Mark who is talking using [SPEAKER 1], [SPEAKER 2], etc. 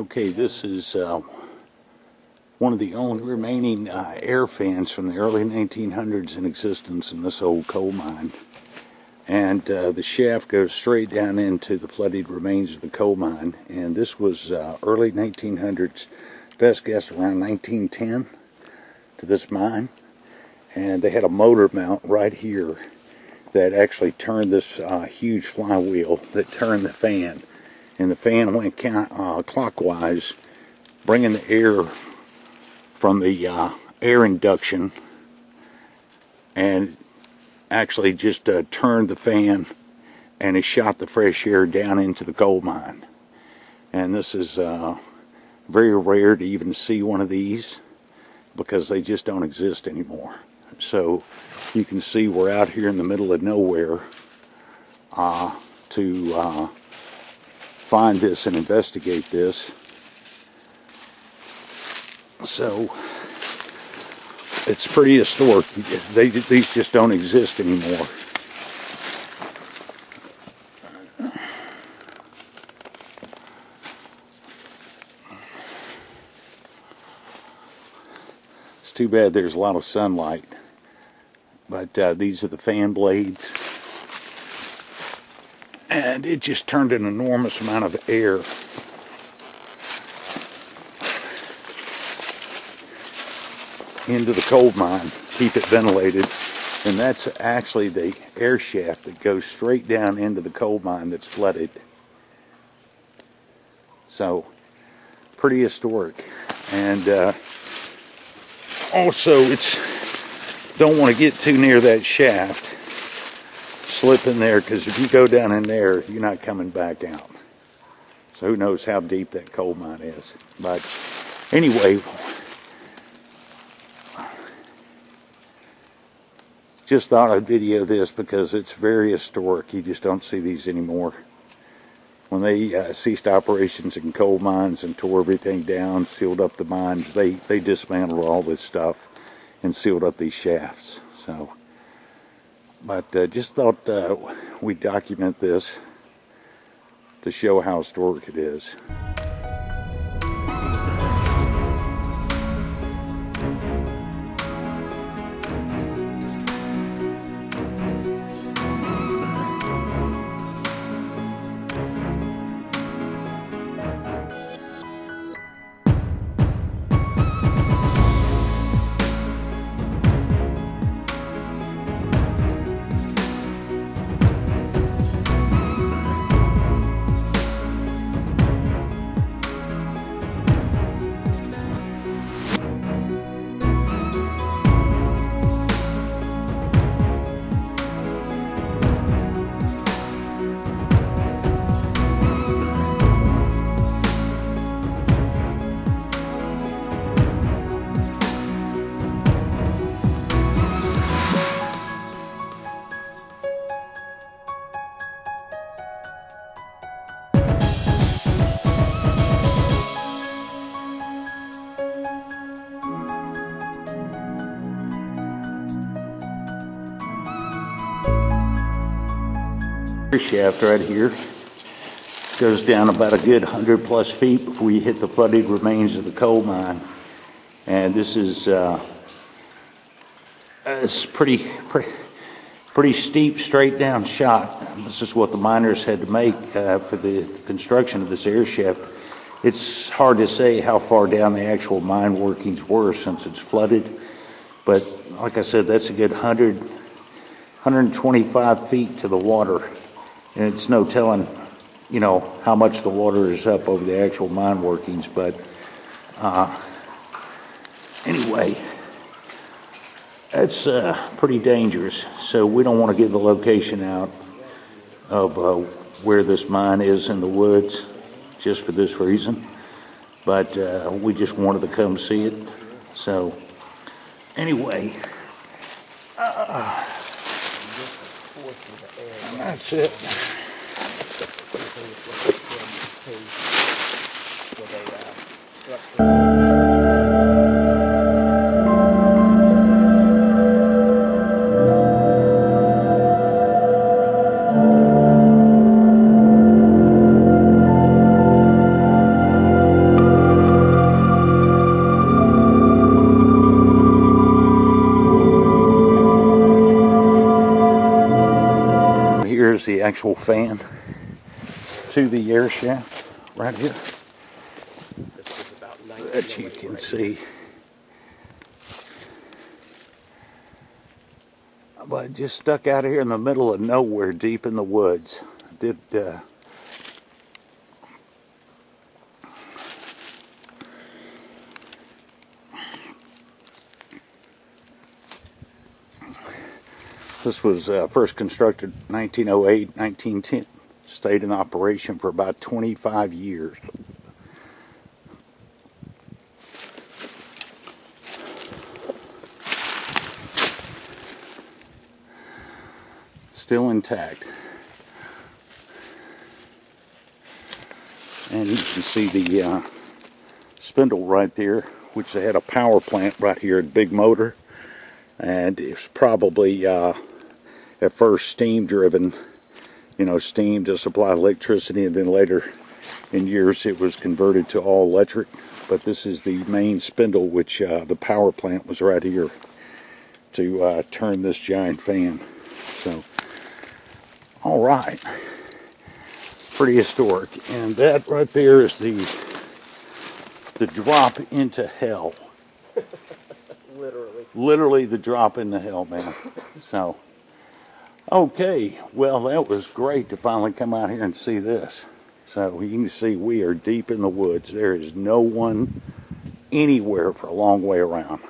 [SPEAKER 1] Okay, this is uh, one of the only remaining uh, air fans from the early 1900s in existence in this old coal mine. And uh, the shaft goes straight down into the flooded remains of the coal mine. And this was uh, early 1900s, best guess around 1910 to this mine. And they had a motor mount right here that actually turned this uh, huge flywheel that turned the fan and the fan went uh, clockwise, bringing the air from the uh, air induction and actually just uh, turned the fan and it shot the fresh air down into the coal mine. And this is uh, very rare to even see one of these because they just don't exist anymore. So you can see we're out here in the middle of nowhere uh, to uh, find this and investigate this. So it's pretty historic. They, these just don't exist anymore. It's too bad there's a lot of sunlight. But uh, these are the fan blades and it just turned an enormous amount of air into the coal mine, keep it ventilated. And that's actually the air shaft that goes straight down into the coal mine that's flooded. So, pretty historic. And uh, also, it's don't want to get too near that shaft slip in there because if you go down in there, you're not coming back out. So who knows how deep that coal mine is. But anyway, just thought I'd video this because it's very historic. You just don't see these anymore. When they uh, ceased operations in coal mines and tore everything down, sealed up the mines, they, they dismantled all this stuff and sealed up these shafts. So but uh, just thought uh, we'd document this to show how historic it is. Shaft right here goes down about a good 100 plus feet before you hit the flooded remains of the coal mine. And this is uh, it's pretty, pretty, pretty steep, straight down shot. This is what the miners had to make uh, for the construction of this air shaft. It's hard to say how far down the actual mine workings were since it's flooded. But like I said, that's a good 100, 125 feet to the water and it's no telling, you know, how much the water is up over the actual mine workings, but uh, anyway, that's uh, pretty dangerous. So we don't want to give the location out of uh, where this mine is in the woods just for this reason. But uh, we just wanted to come see it. So anyway, that's it. The actual fan to the air shaft right here
[SPEAKER 2] This is about 19
[SPEAKER 1] that you can see. But just stuck out here in the middle of nowhere, deep in the woods. Did uh, This was uh, first constructed 1908, 1910. Stayed in operation for about 25 years. Still intact. And you can see the uh, spindle right there, which they had a power plant right here, a big motor. And it's probably uh, at first steam driven, you know, steam to supply electricity, and then later in years it was converted to all electric. But this is the main spindle, which uh, the power plant was right here to uh, turn this giant fan. So, all right, pretty historic, and that right there is the the drop into hell
[SPEAKER 2] Literally.
[SPEAKER 1] literally the drop in the hell, man. So, okay, well, that was great to finally come out here and see this. So, you can see we are deep in the woods. There is no one anywhere for a long way around.